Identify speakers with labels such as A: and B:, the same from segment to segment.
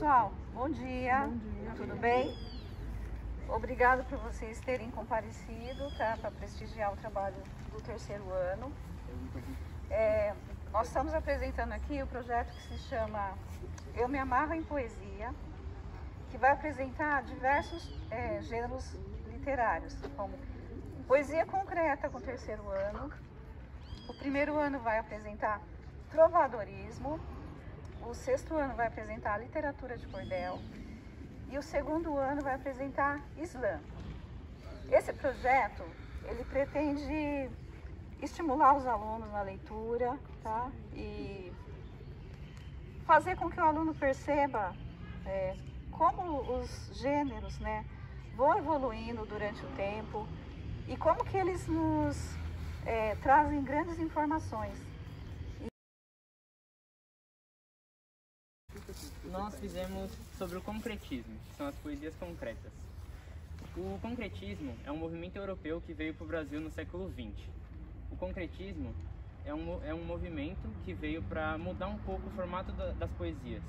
A: pessoal, bom dia.
B: Bom dia.
A: Tudo bem? Obrigado por vocês terem comparecido tá, para prestigiar o trabalho do terceiro ano. É, nós estamos apresentando aqui o projeto que se chama Eu Me Amarro em Poesia, que vai apresentar diversos é, gêneros literários, como poesia concreta com o terceiro ano. O primeiro ano vai apresentar trovadorismo, o sexto ano vai apresentar literatura de cordel e o segundo ano vai apresentar Islã. Esse projeto, ele pretende estimular os alunos na leitura, tá? E fazer com que o aluno perceba é, como os gêneros, né, vão evoluindo durante o tempo e como que eles nos é, trazem grandes informações.
C: Nós fizemos sobre o concretismo, que são as poesias concretas. O concretismo é um movimento europeu que veio para o Brasil no século XX. O concretismo é um, é um movimento que veio para mudar um pouco o formato da, das poesias.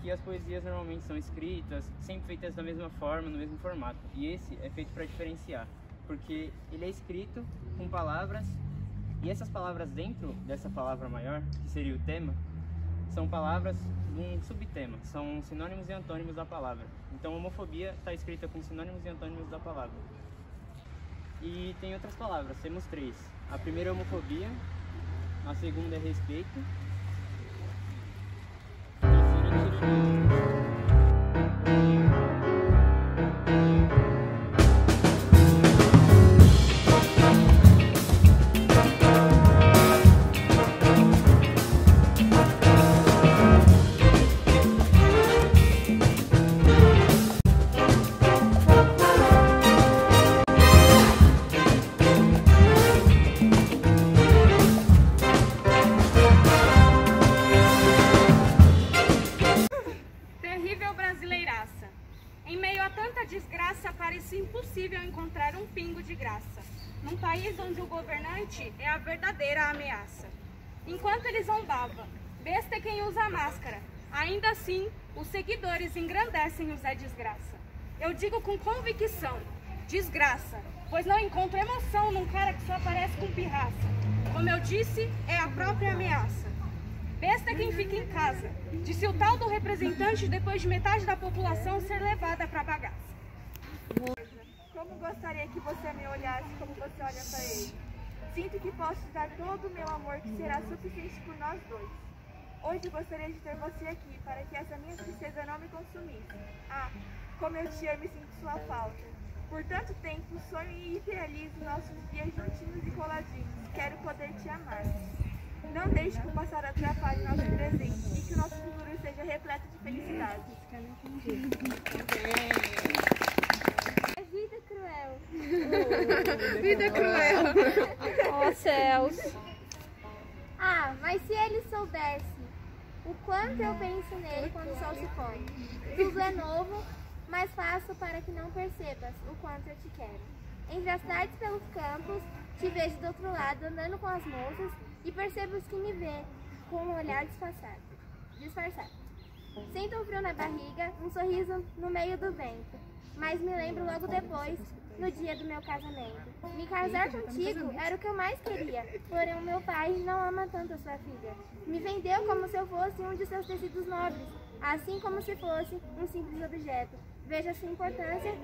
C: Que as poesias normalmente são escritas, sempre feitas da mesma forma, no mesmo formato. E esse é feito para diferenciar, porque ele é escrito com palavras, e essas palavras dentro dessa palavra maior, que seria o tema, são palavras de um subtema, são sinônimos e antônimos da palavra. Então, homofobia está escrita com sinônimos e antônimos da palavra. E tem outras palavras, temos três. A primeira é homofobia, a segunda é respeito, é
D: a verdadeira ameaça. Enquanto ele zombava, besta é quem usa máscara. Ainda assim, os seguidores engrandecem o Zé Desgraça. Eu digo com convicção, desgraça, pois não encontro emoção num cara que só aparece com pirraça. Como eu disse, é a própria ameaça. Besta é quem fica em casa, disse o tal do representante depois de metade da população ser levada para bagaça.
E: Como gostaria que você me olhasse como você olha para ele. Sinto que posso te dar todo o meu amor que será suficiente por nós dois. Hoje gostaria de ter você aqui para que essa minha tristeza não me consumisse. Ah, como eu te amo e sinto sua falta. Por tanto tempo sonho e idealizo nossos dias juntinhos e coladinhos. Quero poder te amar. Não deixe que o passado atrapalhe nosso presente e que o nosso futuro seja repleto de felicidade.
F: Vida cruel.
B: Vida cruel.
F: Oh céus. Ah, mas se ele soubesse o quanto eu penso nele quando o sol se põe. Tudo é novo, mas faço para que não percebas o quanto eu te quero. Entre as tardes pelos campos, te vejo do outro lado andando com as moças e percebes que me vê com um olhar disfarçado. disfarçado. Sinto um frio na barriga, um sorriso no meio do vento, mas me lembro logo depois no dia do meu casamento. Me casar contigo era o que eu mais queria, porém o meu pai não ama tanto a sua filha. Me vendeu como se eu fosse um de seus tecidos nobres, assim como se fosse um simples objeto. Veja a sua importância,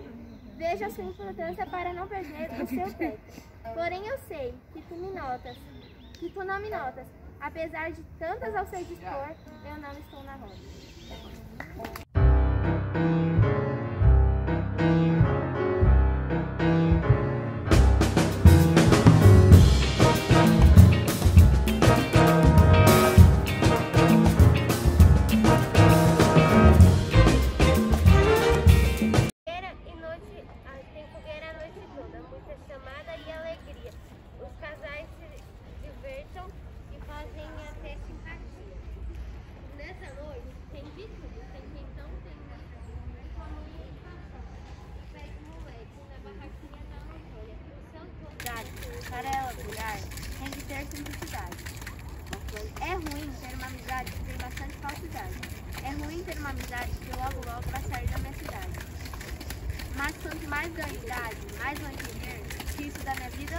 F: veja sua importância para não perder o seu peito. Porém eu sei que tu me notas, que tu não me notas. Apesar de tantas ao seu dispor, eu não estou na roda.
G: Ela durar, tem que ter simplicidade. É ruim ter uma amizade que tem bastante falsidade. É ruim ter
F: uma amizade que logo logo vai sair da minha cidade. Mas quanto mais ganho idade, mais vou entender que isso da minha vida